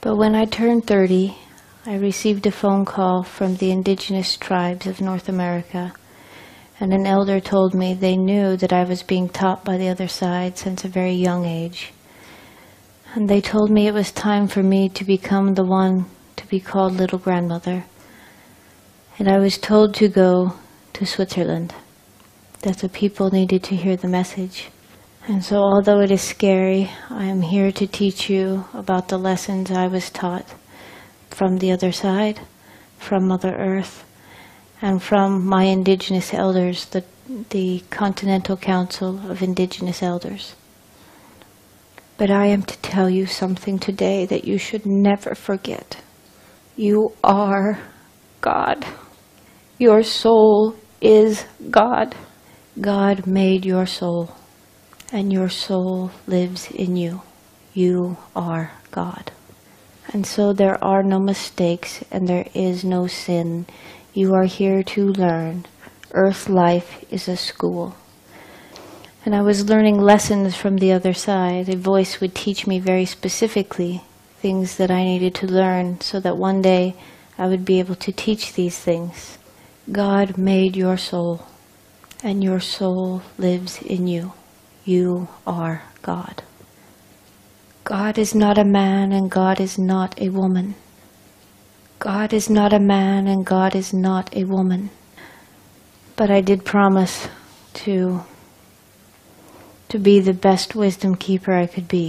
But when I turned 30, I received a phone call from the indigenous tribes of North America, and an elder told me they knew that I was being taught by the other side since a very young age. And they told me it was time for me to become the one to be called little grandmother. And I was told to go to Switzerland, that the people needed to hear the message. And so, although it is scary, I am here to teach you about the lessons I was taught from the other side, from Mother Earth, and from my indigenous elders, the, the Continental Council of Indigenous Elders. But I am to tell you something today that you should never forget. You are God. Your soul is God. God made your soul, and your soul lives in you. You are God. And so there are no mistakes and there is no sin. You are here to learn. Earth life is a school. And I was learning lessons from the other side. A voice would teach me very specifically things that I needed to learn so that one day I would be able to teach these things. God made your soul, and your soul lives in you. You are God. God is not a man, and God is not a woman. God is not a man, and God is not a woman. But I did promise to to be the best wisdom keeper I could be.